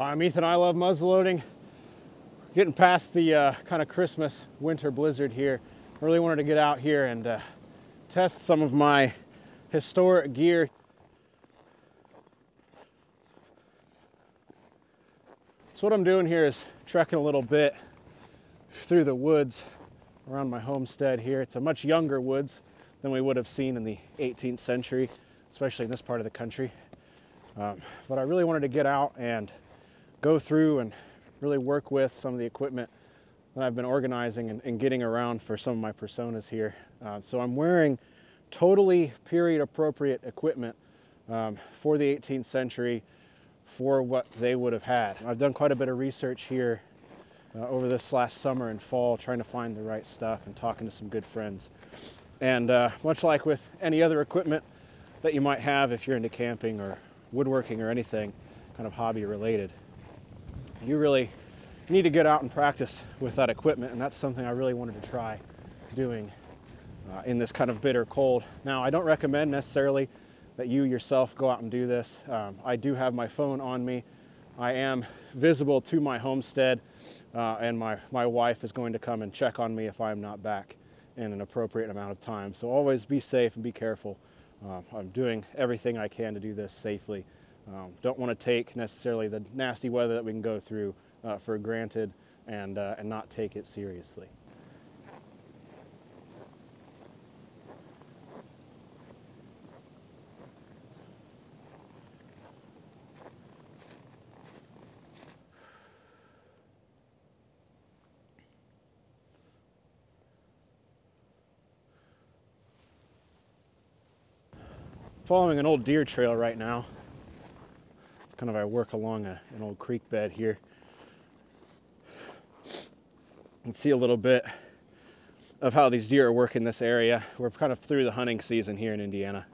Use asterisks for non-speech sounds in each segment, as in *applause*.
I'm Ethan, I love muzzleloading. Getting past the uh, kind of Christmas winter blizzard here. I really wanted to get out here and uh, test some of my historic gear. So what I'm doing here is trekking a little bit through the woods around my homestead here. It's a much younger woods than we would have seen in the 18th century, especially in this part of the country. Um, but I really wanted to get out and go through and really work with some of the equipment that I've been organizing and, and getting around for some of my personas here. Uh, so I'm wearing totally period appropriate equipment um, for the 18th century for what they would have had. I've done quite a bit of research here uh, over this last summer and fall trying to find the right stuff and talking to some good friends. And uh, much like with any other equipment that you might have if you're into camping or woodworking or anything kind of hobby related, you really need to get out and practice with that equipment. And that's something I really wanted to try doing uh, in this kind of bitter cold. Now, I don't recommend necessarily that you yourself go out and do this. Um, I do have my phone on me. I am visible to my homestead uh, and my, my wife is going to come and check on me if I'm not back in an appropriate amount of time. So always be safe and be careful. Uh, I'm doing everything I can to do this safely. Um, don't want to take necessarily the nasty weather that we can go through uh, for granted and, uh, and not take it seriously. following an old deer trail right now. Kind of I work along a, an old creek bed here. Can see a little bit of how these deer are working this area. We're kind of through the hunting season here in Indiana.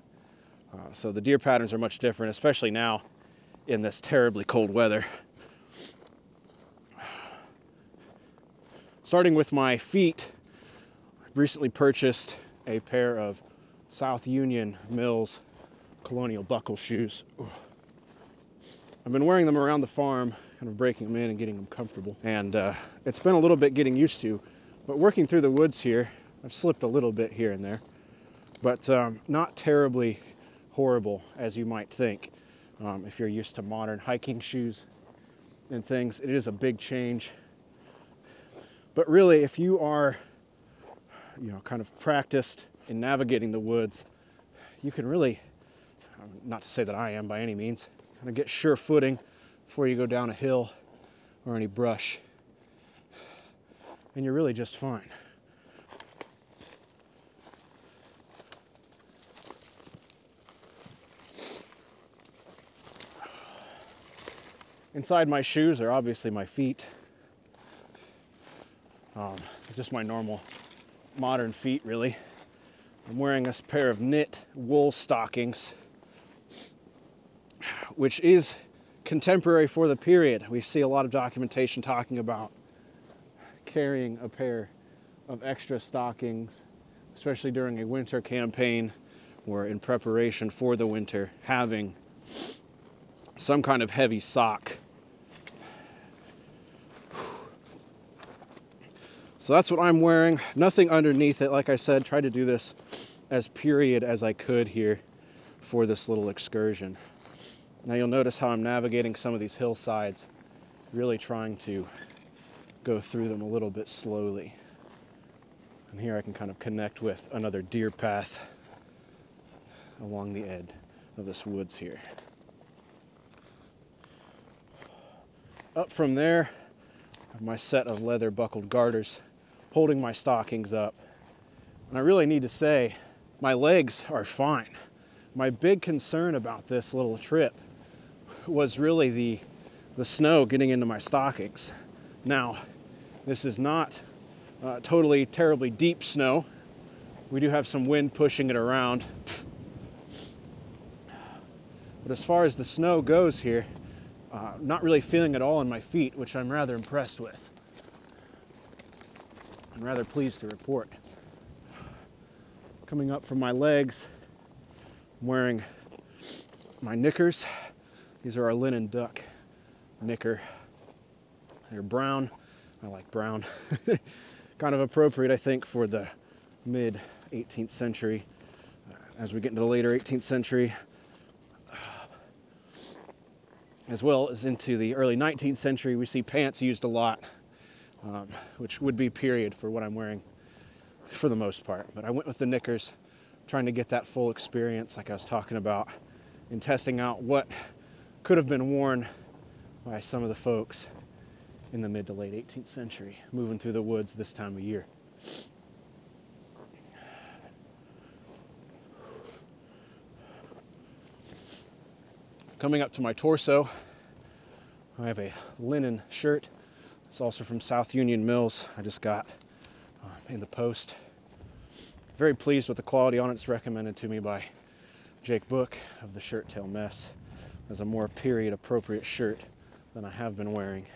Uh, so the deer patterns are much different, especially now in this terribly cold weather. Starting with my feet, I recently purchased a pair of South Union Mills colonial buckle shoes. I've been wearing them around the farm, kind of breaking them in and getting them comfortable. And uh, it's been a little bit getting used to, but working through the woods here, I've slipped a little bit here and there, but um, not terribly horrible as you might think. Um, if you're used to modern hiking shoes and things, it is a big change. But really, if you are, you know, kind of practiced in navigating the woods, you can really not to say that I am by any means. Of get sure footing before you go down a hill or any brush. And you're really just fine. Inside my shoes are obviously my feet. Um, just my normal modern feet, really. I'm wearing this pair of knit wool stockings which is contemporary for the period. We see a lot of documentation talking about carrying a pair of extra stockings, especially during a winter campaign or in preparation for the winter, having some kind of heavy sock. So that's what I'm wearing. Nothing underneath it. Like I said, try to do this as period as I could here for this little excursion. Now you'll notice how I'm navigating some of these hillsides, really trying to go through them a little bit slowly. And here I can kind of connect with another deer path along the edge of this woods here. Up from there, my set of leather buckled garters holding my stockings up. And I really need to say, my legs are fine. My big concern about this little trip was really the, the snow getting into my stockings. Now, this is not uh, totally terribly deep snow. We do have some wind pushing it around. But as far as the snow goes here, uh, not really feeling at all in my feet, which I'm rather impressed with. I'm rather pleased to report. Coming up from my legs, I'm wearing my knickers. These are our linen duck knicker. They're brown. I like brown. *laughs* kind of appropriate, I think, for the mid 18th century. Uh, as we get into the later 18th century, as well as into the early 19th century, we see pants used a lot, um, which would be period for what I'm wearing for the most part. But I went with the knickers, trying to get that full experience, like I was talking about, in testing out what could have been worn by some of the folks in the mid to late 18th century, moving through the woods this time of year. Coming up to my torso, I have a linen shirt. It's also from South Union Mills. I just got uh, in the post. Very pleased with the quality on it. It's recommended to me by Jake Book of the Shirt Tail Mess as a more period appropriate shirt than I have been wearing.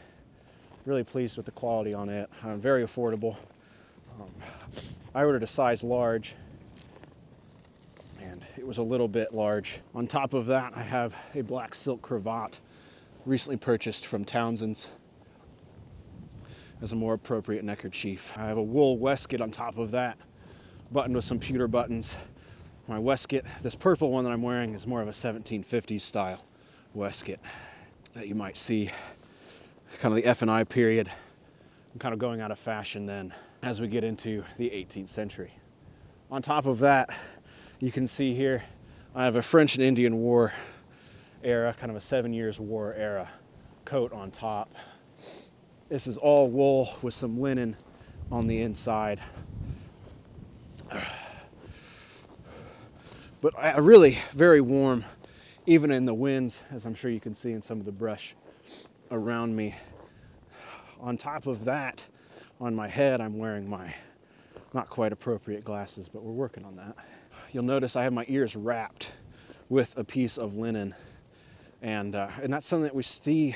Really pleased with the quality on it. Uh, very affordable. Um, I ordered a size large and it was a little bit large. On top of that, I have a black silk cravat recently purchased from Townsend's as a more appropriate neckerchief. I have a wool waistcoat on top of that, buttoned with some pewter buttons. My waistcoat, this purple one that I'm wearing, is more of a 1750s style waistcoat that you might see kind of the F&I period. I'm kind of going out of fashion then as we get into the 18th century. On top of that, you can see here, I have a French and Indian War era, kind of a seven years war era coat on top. This is all wool with some linen on the inside. But I really very warm, even in the winds, as I'm sure you can see in some of the brush around me. On top of that, on my head, I'm wearing my not quite appropriate glasses, but we're working on that. You'll notice I have my ears wrapped with a piece of linen. And, uh, and that's something that we see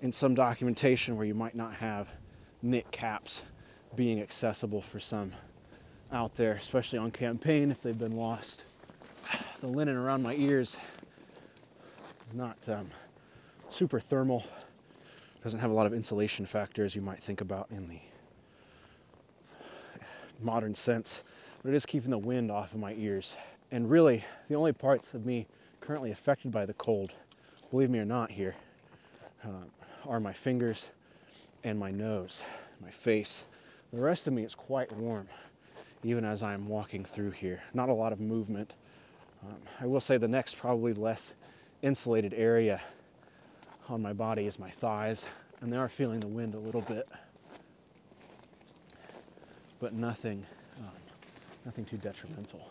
in some documentation where you might not have knit caps being accessible for some out there, especially on campaign if they've been lost. The linen around my ears not um, super thermal, doesn't have a lot of insulation factors you might think about in the modern sense, but it is keeping the wind off of my ears. And really, the only parts of me currently affected by the cold, believe me or not here, uh, are my fingers and my nose, my face. The rest of me is quite warm, even as I'm walking through here. Not a lot of movement. Um, I will say the next probably less insulated area on my body is my thighs, and they are feeling the wind a little bit, but nothing, um, nothing too detrimental.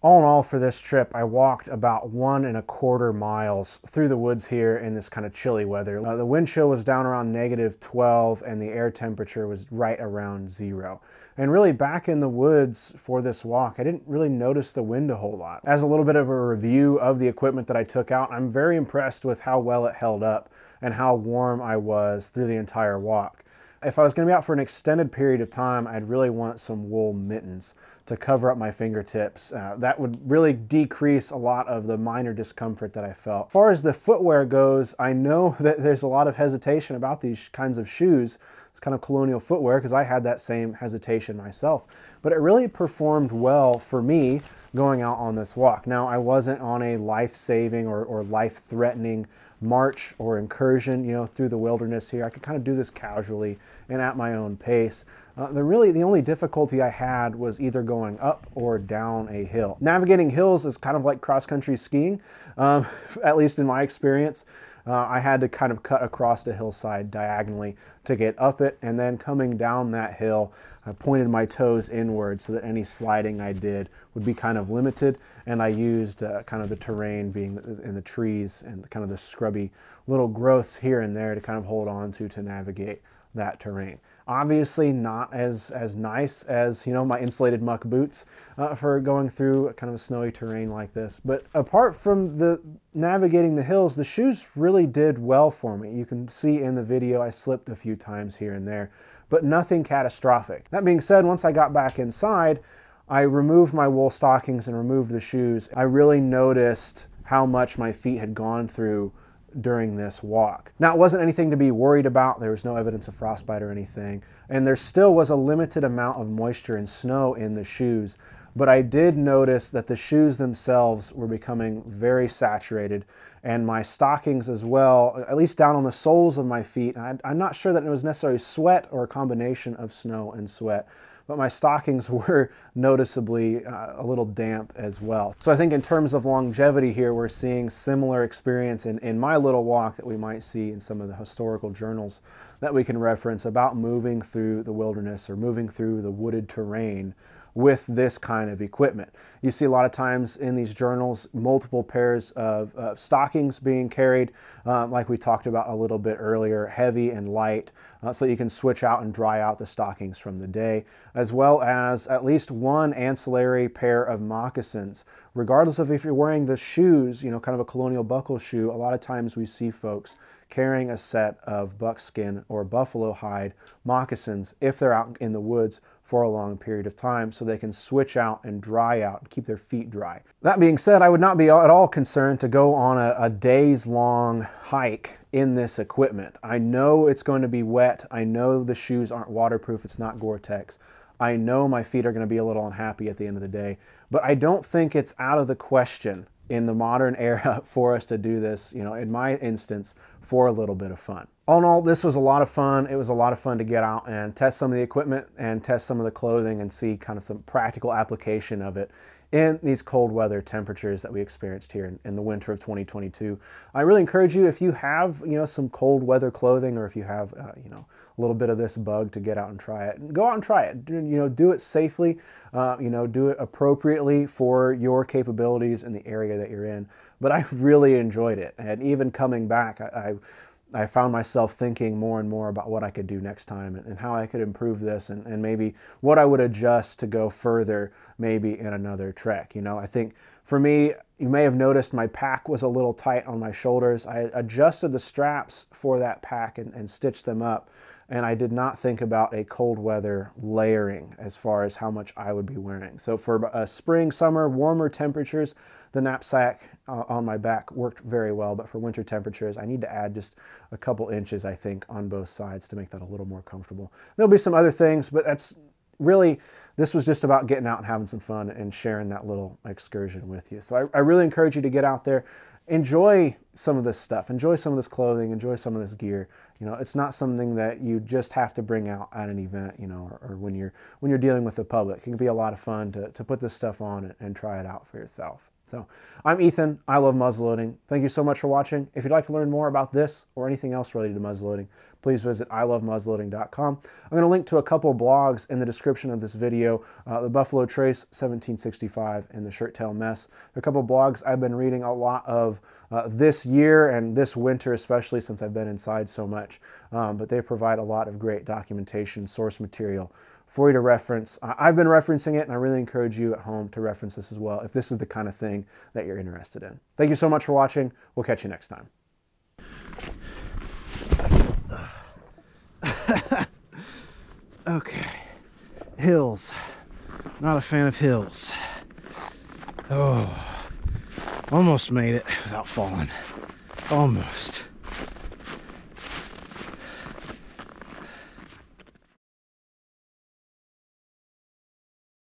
All in all for this trip, I walked about one and a quarter miles through the woods here in this kind of chilly weather. Uh, the wind chill was down around negative 12 and the air temperature was right around zero. And really back in the woods for this walk, I didn't really notice the wind a whole lot. As a little bit of a review of the equipment that I took out, I'm very impressed with how well it held up and how warm I was through the entire walk. If I was going to be out for an extended period of time, I'd really want some wool mittens to cover up my fingertips. Uh, that would really decrease a lot of the minor discomfort that I felt. As far as the footwear goes, I know *laughs* that there's a lot of hesitation about these kinds of shoes. It's kind of colonial footwear because I had that same hesitation myself. But it really performed well for me going out on this walk. Now, I wasn't on a life-saving or, or life-threatening march or incursion, you know, through the wilderness here. I could kind of do this casually and at my own pace. Uh, the really the only difficulty I had was either going up or down a hill. Navigating hills is kind of like cross-country skiing, um, *laughs* at least in my experience. Uh, I had to kind of cut across the hillside diagonally to get up it, and then coming down that hill, I pointed my toes inward so that any sliding I did would be kind of limited, and I used uh, kind of the terrain being in the trees and kind of the scrubby little growths here and there to kind of hold on to to navigate that terrain. Obviously not as, as nice as, you know, my insulated muck boots uh, for going through kind of a snowy terrain like this. But apart from the navigating the hills, the shoes really did well for me. You can see in the video I slipped a few times here and there, but nothing catastrophic. That being said, once I got back inside, I removed my wool stockings and removed the shoes. I really noticed how much my feet had gone through during this walk. Now, it wasn't anything to be worried about. There was no evidence of frostbite or anything. And there still was a limited amount of moisture and snow in the shoes. But I did notice that the shoes themselves were becoming very saturated and my stockings as well, at least down on the soles of my feet. I, I'm not sure that it was necessarily sweat or a combination of snow and sweat, but my stockings *laughs* were noticeably uh, a little damp as well. So I think in terms of longevity here, we're seeing similar experience in, in my little walk that we might see in some of the historical journals that we can reference about moving through the wilderness or moving through the wooded terrain with this kind of equipment. You see a lot of times in these journals, multiple pairs of uh, stockings being carried, um, like we talked about a little bit earlier, heavy and light, uh, so you can switch out and dry out the stockings from the day, as well as at least one ancillary pair of moccasins. Regardless of if you're wearing the shoes, you know, kind of a colonial buckle shoe, a lot of times we see folks carrying a set of buckskin or buffalo hide moccasins if they're out in the woods for a long period of time so they can switch out and dry out and keep their feet dry. That being said, I would not be at all concerned to go on a, a days long hike in this equipment. I know it's going to be wet. I know the shoes aren't waterproof. It's not Gore-Tex. I know my feet are going to be a little unhappy at the end of the day, but I don't think it's out of the question in the modern *laughs* era for us to do this, you know, in my instance, for a little bit of fun all in all, this was a lot of fun. It was a lot of fun to get out and test some of the equipment and test some of the clothing and see kind of some practical application of it in these cold weather temperatures that we experienced here in, in, the winter of 2022. I really encourage you if you have, you know, some cold weather clothing or if you have, uh, you know, a little bit of this bug to get out and try it. Go out and try it. Do, you know, do it safely. Uh, you know, do it appropriately for your capabilities in the area that you're in. But I *laughs* really enjoyed it, and even coming back, I, I I found myself thinking more and more about what I could do next time and, and how I could improve this and, and, maybe what I would adjust to go further maybe in another trek. You know, I think for me, you may have noticed my pack was a little tight on my shoulders. I adjusted the straps for that pack and, and stitched them up and I did not think about a cold weather layering as far as how much I would be wearing. So for a spring, summer, warmer temperatures, the knapsack uh, on my back worked very well, but for winter temperatures, I need to add just a couple inches, I think, on both sides to make that a little more comfortable. There'll be some other things, but that's really, this was just about getting out and having some fun and sharing that little excursion with you. So I, I really encourage you to get out there, enjoy some of this stuff, enjoy some of this clothing, enjoy some of this gear. You know, it's not something that you just have to bring out at an event, you know, or, or when you're when you're dealing with the public. It can be a lot of fun to, to put this stuff on and, and try it out for yourself. So I'm Ethan. I love muzzleloading. Thank you so much for watching. If you'd like to learn more about this or anything else related to muzzleloading, please visit ilovemuzzleloading.com. I'm going to link to a couple blogs in the description of this video, uh, the Buffalo Trace 1765 and the Shirt Tail Mess. There are a couple blogs I've been reading a lot of uh, this year and this winter, especially since I've been inside so much. Um, but they provide a lot of great documentation, source material for you to reference. I've been referencing it and I really encourage you at home to reference this as well if this is the kind of thing that you're interested in. Thank you so much for watching. We'll catch you next time. *laughs* okay, hills. Not a fan of hills. Oh, almost made it without falling. Almost.